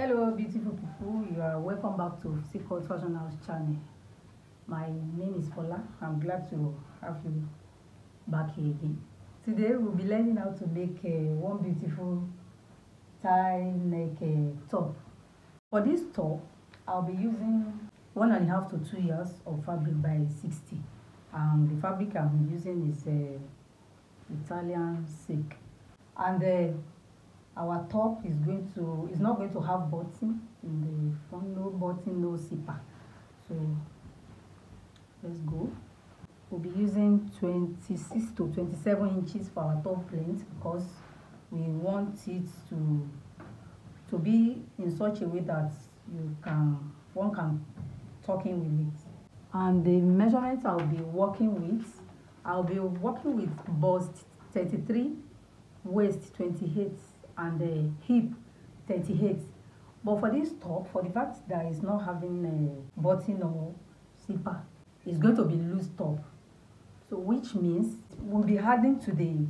Hello, beautiful people. You are welcome back to Secret Fashion House channel. My name is Fola. I'm glad to have you back here again. Today we'll be learning how to make uh, one beautiful tie neck uh, top. For this top, I'll be using one and a half to two years of fabric by 60. And the fabric I'm using is uh, Italian silk. And uh, our top is going to is not going to have button in the front no button no zipper. So let's go. We'll be using 26 to 27 inches for our top length because we want it to to be in such a way that you can one can tuck in with it. And the measurements i'll be working with i'll be working with bust 33 waist 28 and the hip 38 but for this top for the fact that it's not having a button or zipper it's going to be loose top so which means we'll be adding to the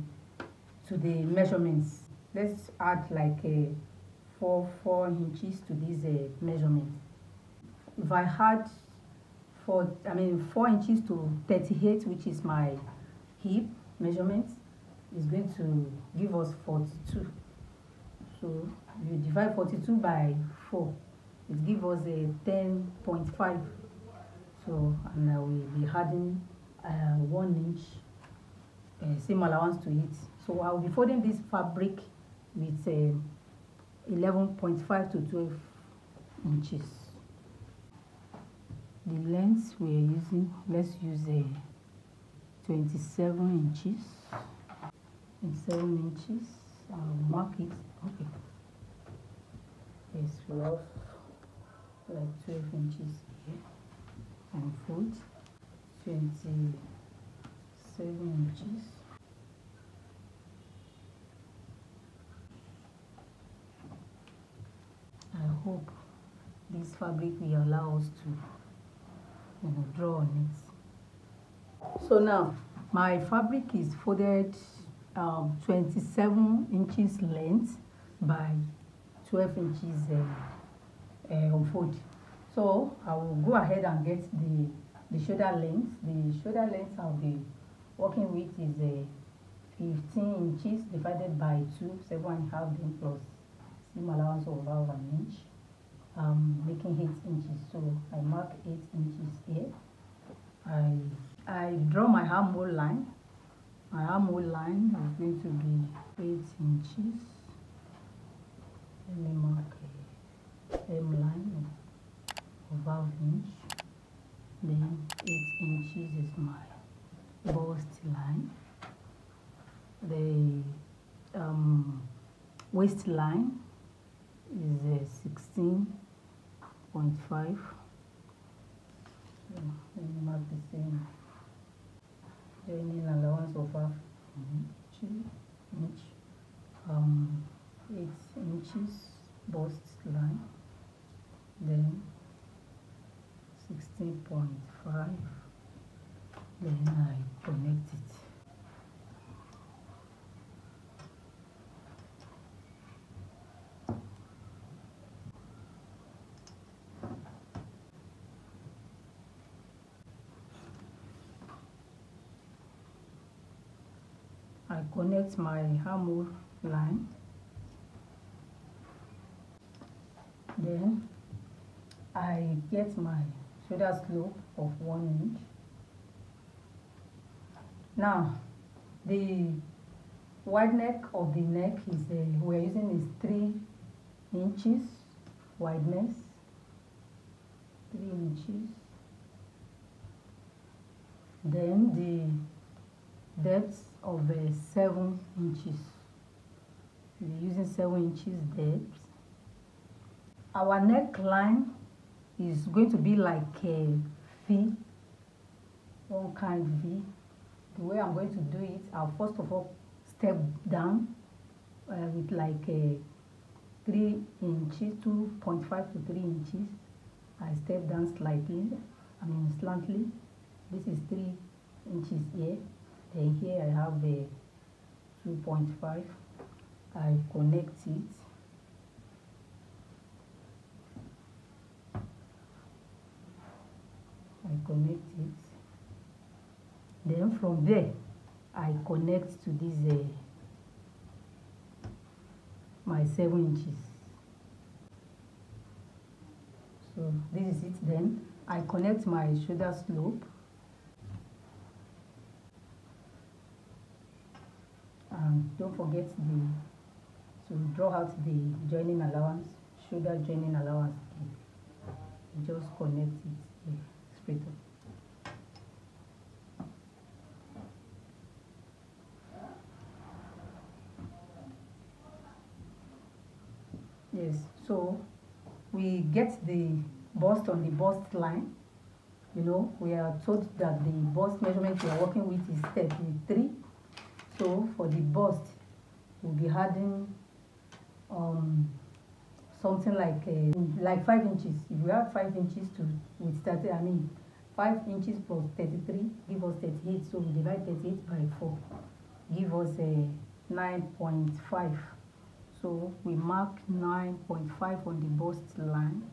to the measurements. Let's add like a four four inches to this uh, measurement. If i had four i mean four inches to 38 which is my hip measurement is going to give us 42 so you divide 42 by 4 it gives us a 10.5 so and I will be adding uh, 1 inch uh, same allowance to it. So I will be folding this fabric with uh, 11.5 to 12 inches. The length we are using let's use a 27 inches. 27 inches Um, I'll mark it okay. It's rough like 12 inches here and fold 27 inches. I hope this fabric will allow us to you know, draw on it. So now my fabric is folded um, 27 inches length by 12 inches uh, uh. So I will go ahead and get the, the shoulder length. The shoulder length I'll be working with is uh, 15 inches divided by 2, 7 and a half then plus seam allowance of about an inch, making 8 inches. So I mark 8 inches here. I, I draw my armhole line my armhole line is going to be 8 inches. Let me mark a M line of half inch. Then 8 inches is my bust line. The um, waistline is uh, 16.5 so let me mark the same joining allowance of half? Inch, inch um, 8 inches bust line then 16.5 then I connect it I connect my armhole line. Then I get my shoulder slope of 1 inch. Now the wide neck of the neck is uh, we're using is 3 inches wideness. 3 inches. Then the depth of uh, 7 inches. We're using 7 inches depth. Our neckline is going to be like a V, one kind V. The way I'm going to do it, I'll first of all step down uh, with like a 3 inches, 2.5 to 3 inches. I step down slightly, I mean slantly. This is 3 inches here then here I have the 2.5 I connect it. I connect it. Then from there I connect to this uh, my 7 inches. So this is it then. I connect my shoulder slope. Don't forget the to draw out the joining allowance shoulder joining allowance. Just connect it straight up. Yes so we get the bust on the bust line. You know we are told that the bust measurement we are working with is 33 so for the bust we'll be adding um something like uh, like five inches. If we have five inches to with 30 i mean five inches plus 33 give us 38 so we divide 38 by 4 give us a uh, 9.5 so we mark 9.5 on the bust line.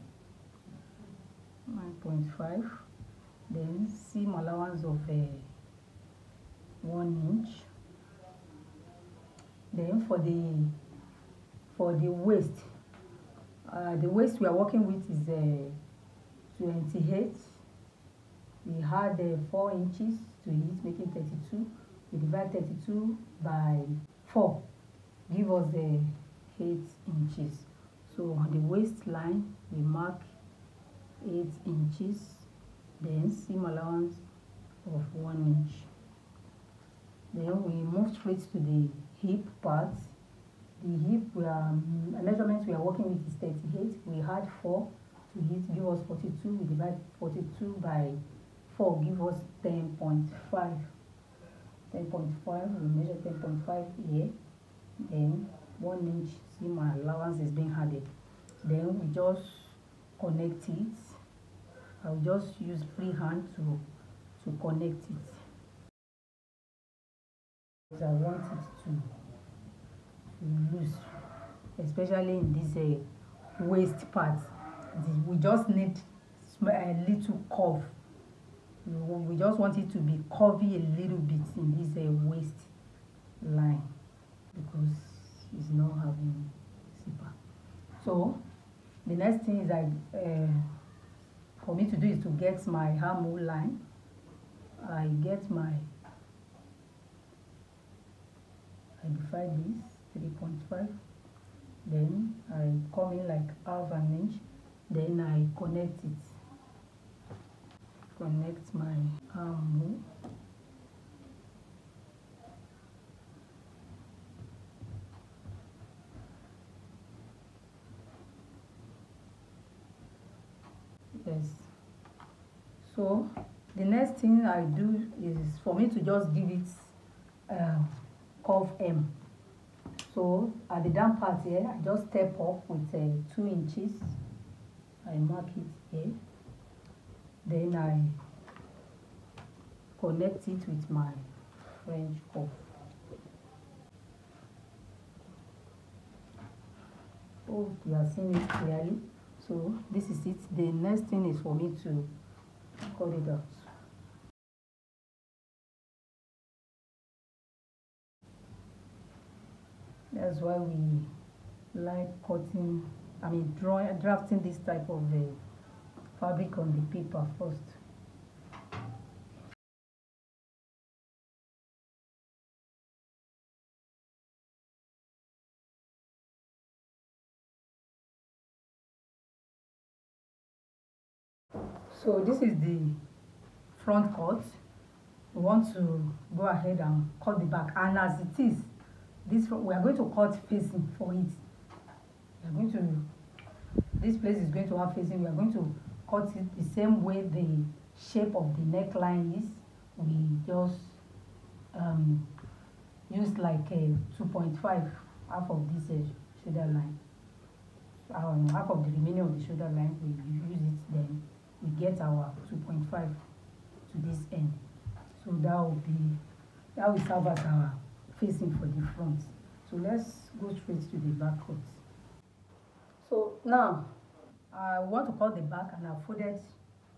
9.5 then seam allowance of uh, 1 inch then for the for the waist uh, the waist we are working with is uh, 28 we had uh, 4 inches to it making 32 we divide 32 by 4 give us the 8 inches. So on the waistline we mark 8 inches then seam allowance of 1 inch. Then we move straight to the hip part the hip um, measurement we are working with is 38 we had 4 to hit give us 42 we divide 42 by 4 give us 10.5 10.5 we measure 10.5 here. Then 1 inch seam allowance is being added. Then we just connect it. I'll just use free hand to to connect it I want to loose especially in this uh, waist part. We just need a little curve. We just want it to be curvy a little bit in this uh, waist line because it's not having zipper. So the next thing is I uh, for me to do is to get my armhole line. I get my I divide this 3.5 then I come in like half an inch. Then I connect it. Connect my arm. Yes. So the next thing I do is for me to just give it uh, curve M. So at the down part here I just step up with uh, two inches. I mark it here. Then I connect it with my French curve. oh you are seeing it clearly. So this is it. The next thing is for me to cut it out That's why we like cutting, I mean drawing, drafting this type of uh, fabric on the paper first. So this is the front cut. We want to go ahead and cut the back and as it is, this we are going to cut facing for it. We are going to this place is going to have facing we are going to cut it the same way the shape of the neckline is. We just um, use like a 2.5 half of this uh, shoulder line. Um, half of the remaining of the shoulder line we use it then. We get our 2.5 to this end. So that will be that will serve as our facing for the front. So let's go straight to the back cut so now I want to cut the back and I folded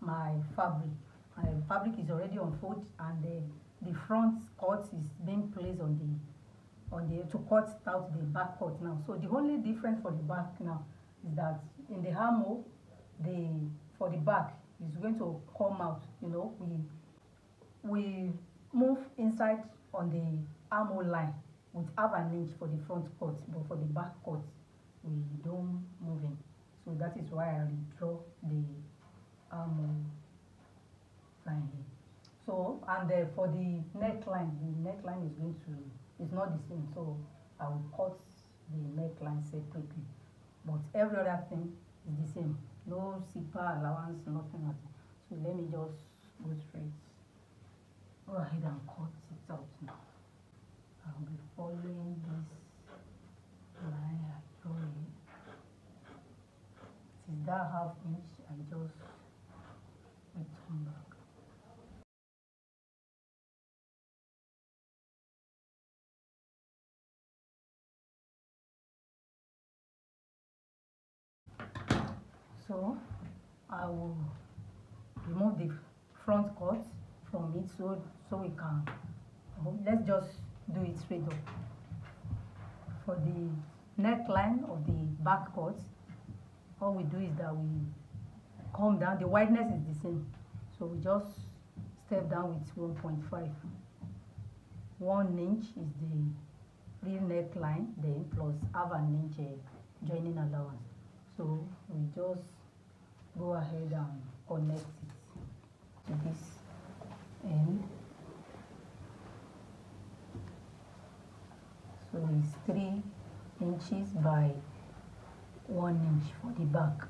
my fabric. My fabric is already on fold and the, the front cut is being placed on the on the to cut out the back cut now. So the only difference for the back now is that in the armhole the for the back is going to come out you know we we move inside on the armhole line with half an inch for the front cut but for the back cut we don't move in. So that is why i redraw the armhole line here. So and uh, for the neckline the neckline is going to is not the same so i will cut the neckline separately. But every other thing is the same. No zipper allowance nothing all. So let me just go straight go ahead and cut out now i'll be following this line i draw it since that half inch i just return back so I will remove the front cut from it so so we can let's just do it straight up. For the neckline of the back cut all we do is that we come down. The wideness is the same. So we just step down with 1.5 one inch is the real neckline then plus half an inch uh, joining allowance. So we just go ahead and connect it to this end so it's three inches by one inch for the back.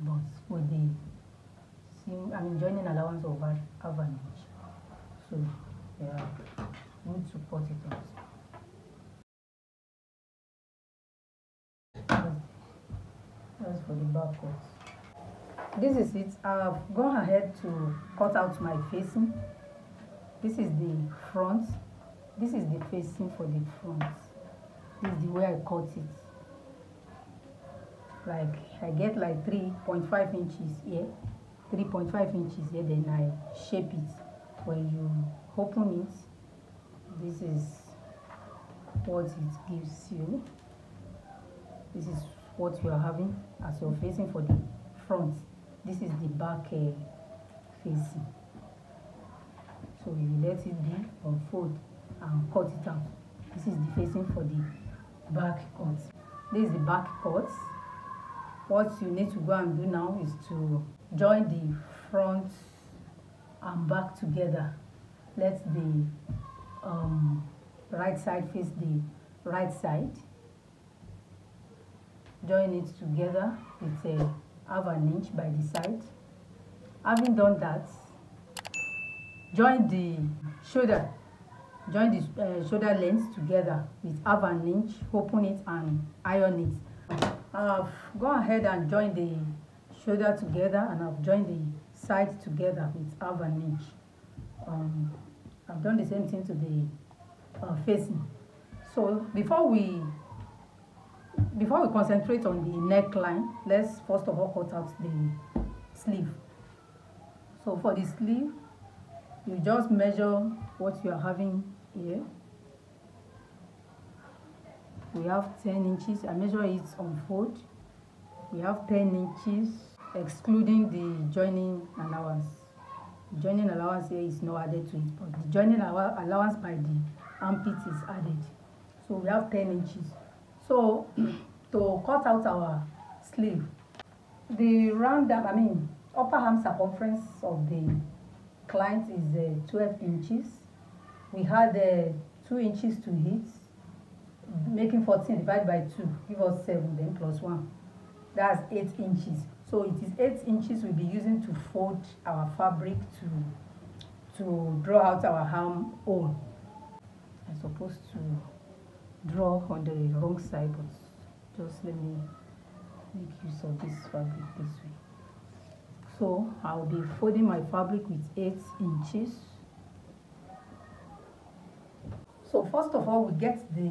But with the seam I mean joining allowance of half an inch. So yeah we need to cut it out that's for the back cut this is it. I've gone ahead to cut out my facing. This is the front this is the facing for the front. This is the way i cut it. Like i get like 3.5 inches here 3.5 inches here then i shape it. When you open it this is what it gives you. This is what you are having as you're facing for the front. This is the back uh, facing. So you let it be unfold and cut it out. This is the facing for the back cut. This is the back cut. What you need to go and do now is to join the front and back together. Let the um, right side face the right side. Join it together with a half an inch by the side. Having done that join the shoulder join the uh, shoulder length together with half an inch open it and iron it. I've gone ahead and joined the shoulder together and i've joined the side together with half an inch. Um, i've done the same thing to the uh, facing. So before we before we concentrate on the neckline let's first of all cut out the sleeve. So for the sleeve you just measure what you are having here we have 10 inches. I measure it on fold. We have 10 inches excluding the joining allowance. The joining allowance here is not added to it but the joining allowance by the armpit is added. So we have 10 inches. So to cut out our sleeve the round up. i mean upper arm circumference of the client is uh, 12 inches we had uh, 2 inches to hit making 14 divided by 2 give us 7 then plus 1 that's 8 inches. So it is 8 inches we'll be using to fold our fabric to to draw out our arm hole i'm supposed to draw on the wrong side but just let me make use of this fabric this way. So I'll be folding my fabric with 8 inches so first of all we get the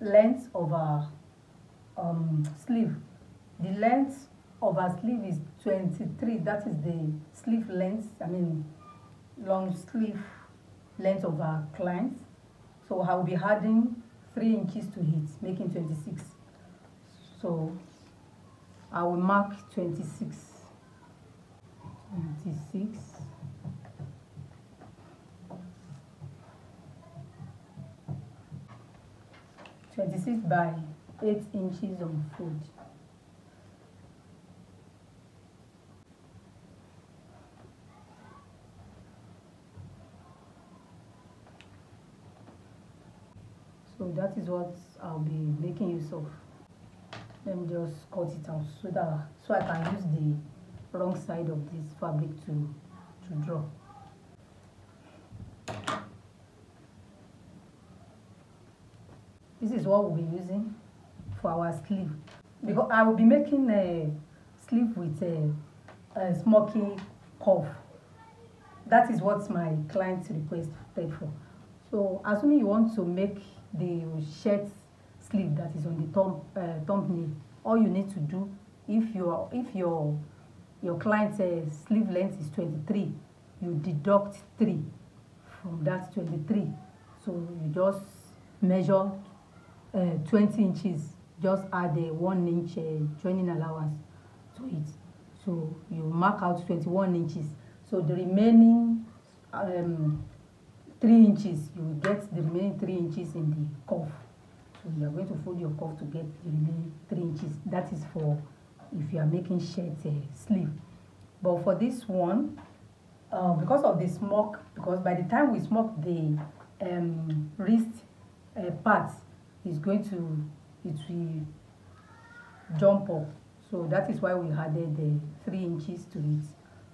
length of our um, sleeve. The length of our sleeve is 23 that is the sleeve length i mean long sleeve length of our client so i will be adding 3 inches to it making 26 so i will mark 26 26 26 by 8 inches on foot so that is what I'll be making use of. Let me just cut it out so that so I can use the wrong side of this fabric to to draw this is what we'll be using for our sleeve. Because I will be making a sleeve with a, a smoky cuff. That is what my client requested for. So assuming you want to make the shirt sleeve that is on the thumb uh, thumbnail all you need to do if your if your your client's uh, sleeve length is 23 you deduct 3 from that 23 so you just measure uh, 20 inches just add a 1 inch uh, joining allowance to it. So you mark out 21 inches. So the remaining um, 3 inches you will get the remaining 3 inches in the cuff so you are going to fold your cuff to get the remaining 3 inches. That is for if you are making shirt uh, sleeve. But for this one uh, because of the smoke because by the time we smoke the um, wrist uh, part is going to it will jump up. So that is why we added the three inches to it.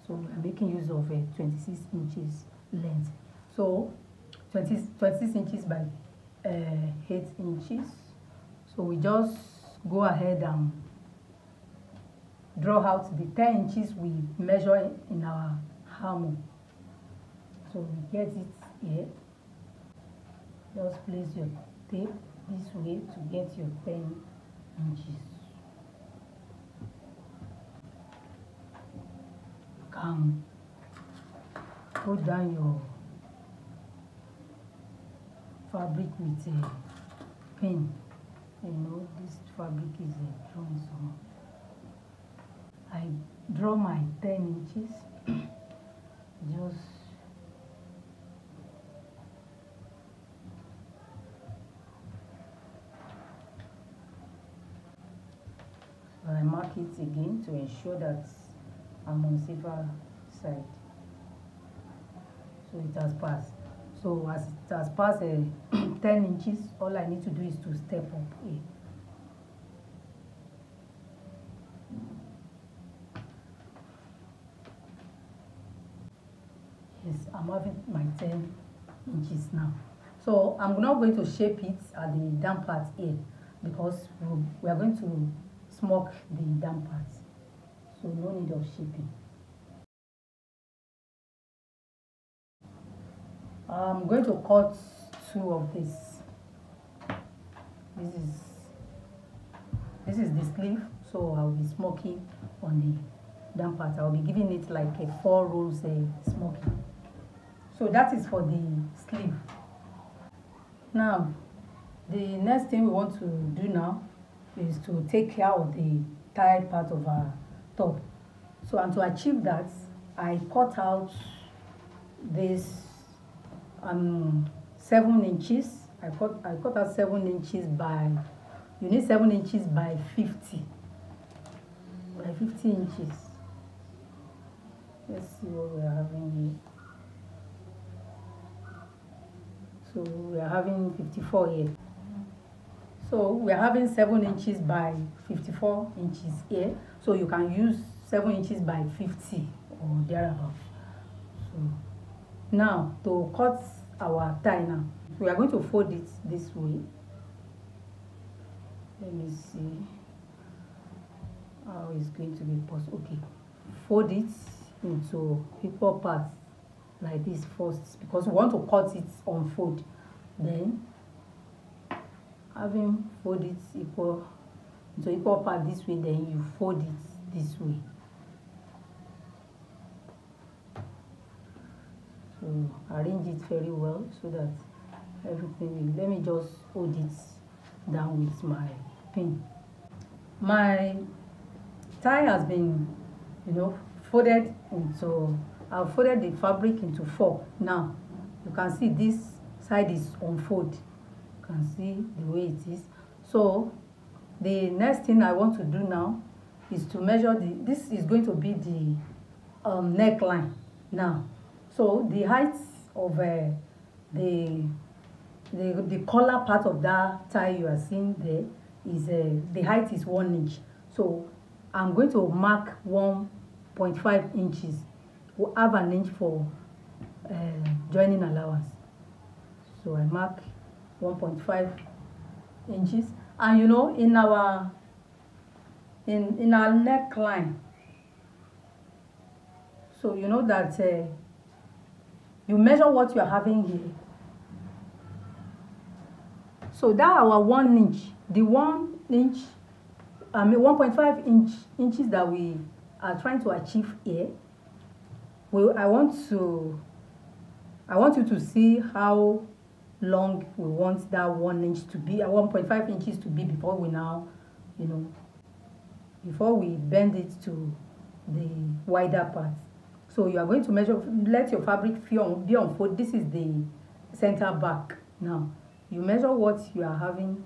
So we are making use of a 26 inches length. So 20, 26 inches by uh, 8 inches. So we just go ahead and draw out the 10 inches we measure in our hammer. So we get it here. Just place your tape this way to get your 10 inches can put down your fabric with a pin you know this fabric is a drawn so I draw my 10 inches just I mark it again to ensure that I'm on safer side. So it has passed. So as it has passed uh, 10 inches all I need to do is to step up here. Yes I'm having my 10 inches now. So I'm not going to shape it at the down part here because we are going to smoke the part so no need of shaping I'm going to cut two of this. This is this is the sleeve so I'll be smoking on the down part I'll be giving it like a four rows uh, smoking. So that is for the sleeve. Now the next thing we want to do now is to take care of the tie part of our top. So and to achieve that I cut out this um seven inches. I cut I cut out seven inches by you need seven inches by 50 by 50 inches. Let's see what we are having here. So we are having 54 here so we are having 7 inches by 54 inches here. So you can use 7 inches by 50 or thereabout. So now to cut our tie now we are going to fold it this way. Let me see how it's going to be possible okay. Fold it into equal parts like this first because we want to cut it on fold then having fold it equal into equal part this way then you fold it this way. So arrange it very well so that everything let me just hold it down with my pin. My tie has been you know folded into I've folded the fabric into four. Now you can see this side is unfold can see the way it is. So the next thing I want to do now is to measure the this is going to be the um, neckline now. So the height of uh, the the the collar part of that tie you are seeing there is uh, the height is one inch. So i'm going to mark 1.5 inches we have an inch for uh, joining allowance. So i mark 1.5 inches. And you know in our in in our neckline so you know that uh, you measure what you are having here. So that our one inch the one inch i mean 1.5 inch inches that we are trying to achieve here we i want to i want you to see how long we want that one inch to be uh, 1.5 inches to be before we now you know before we bend it to the wider part. So you are going to measure let your fabric be on be on this is the center back now. You measure what you are having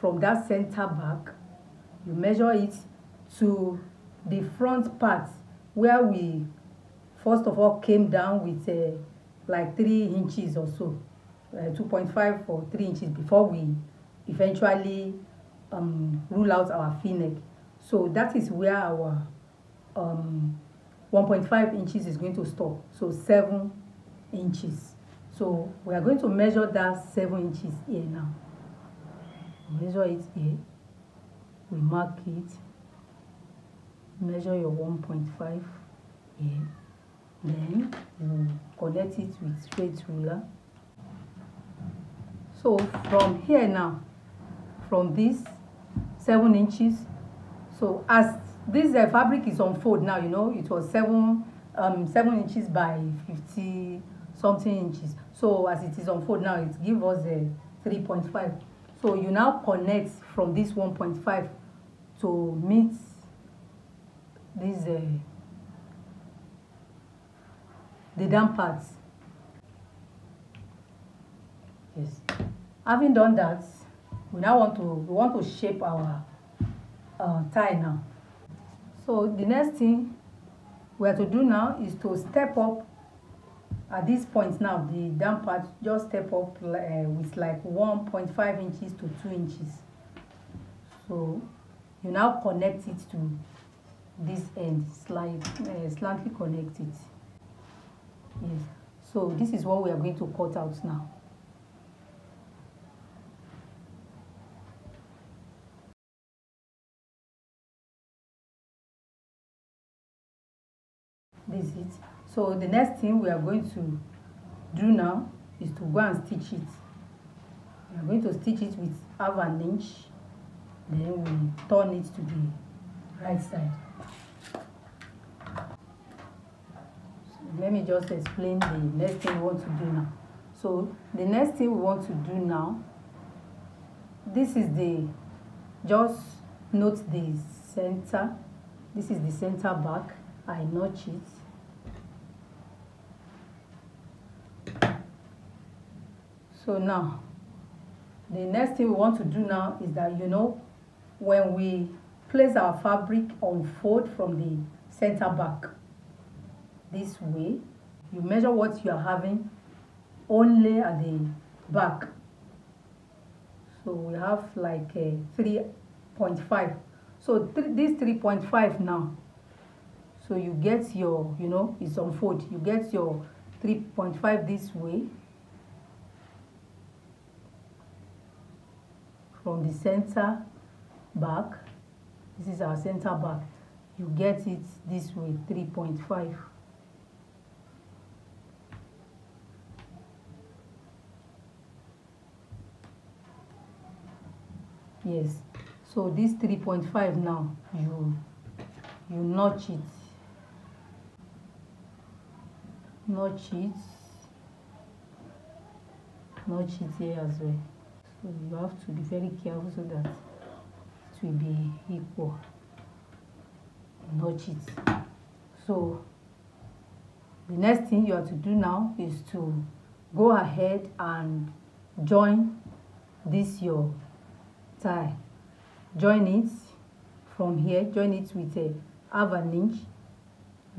from that center back. You measure it to the front part where we first of all came down with uh, like three inches or so uh, 2.5 or 3 inches before we eventually um, rule out our v-neck so that is where our um, 1.5 inches is going to stop. So 7 inches. So we are going to measure that 7 inches here now. Measure it here. We mark it. Measure your 1.5 here. Then you connect it with straight ruler so from here now from this 7 inches so as this uh, fabric is on fold now you know it was 7 um 7 inches by 50 something inches. So as it is on fold now it give us a uh, 3.5 so you now connect from this 1.5 to meet this uh, the down parts having done that we now want to we want to shape our uh, tie now. So the next thing we have to do now is to step up at this point now the down part just step up uh, with like 1.5 inches to 2 inches. So you now connect it to this end slide uh, slantly connect it. Yes. So this is what we are going to cut out now this is it. So the next thing we are going to do now is to go and stitch it. We are going to stitch it with half an inch then we turn it to the right side. So let me just explain the next thing we want to do now. So the next thing we want to do now this is the just note the center. This is the center back. I notch it so now the next thing we want to do now is that you know when we place our fabric on fold from the center back this way you measure what you are having only at the back. So we have like a 3.5 so th this 3.5 now so you get your you know it's on fold. You get your 3.5 this way from the center back. This is our center back. You get it this way 3.5 yes. So this 3.5 now you you notch it. Notch it. Notch it here as well so you have to be very careful so that it will be equal notch it so the next thing you have to do now is to go ahead and join this your tie. Join it from here. Join it with a half an inch.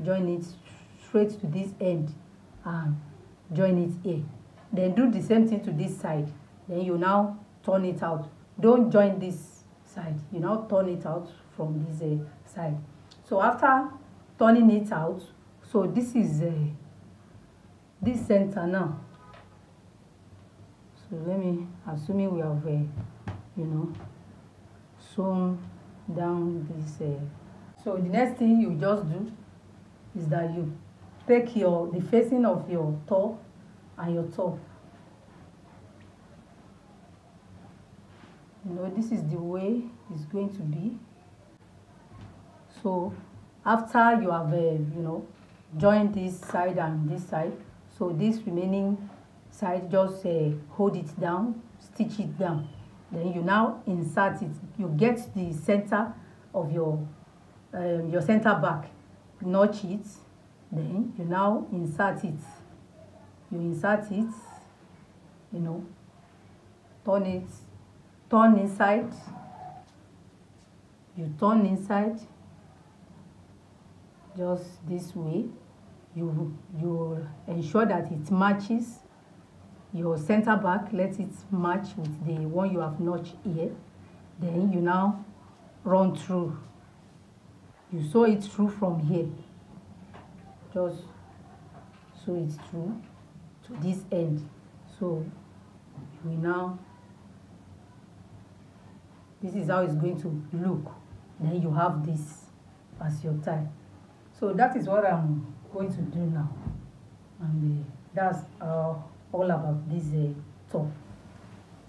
Join it straight to this end and join it here. Then do the same thing to this side then you now turn it out. Don't join this side. You now turn it out from this uh, side. So after turning it out so this is uh, this center now. So let me assuming we have uh, you know sewn down this uh, so the next thing you just do is that you take your the facing of your top and your top you know this is the way it's going to be. So after you have uh, you know joined this side and this side so this remaining side just uh, hold it down stitch it down. Then you now insert it. You get the center of your um, your center back. Notch it. Then you now insert it. You insert it you know turn it turn inside. You turn inside just this way. You you ensure that it matches your center back. Let it match with the one you have notched here. Then you now run through. You sew it through from here. Just sew it through to this end. So will now this is how it's going to look. Then you have this as your tie so that is what i'm going to do now. And uh, that's uh, all about this uh, top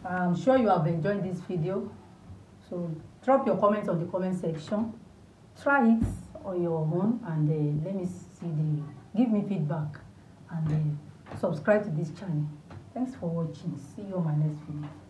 i'm sure you have enjoyed this video. So drop your comments on the comment section. Try it on your own and uh, let me see the give me feedback. And uh, subscribe to this channel. Thanks for watching. See you on my next video